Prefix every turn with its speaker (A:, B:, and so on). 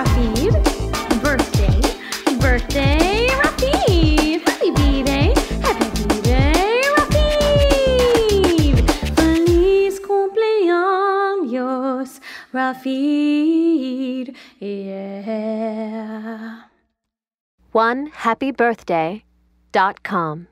A: Rafid. Birthday, birthday, Rafid. Happy B-Day, happy B-Day, Rafid. Feliz cumpleaños, Rafid. Yeah.
B: One happy birthday dot com.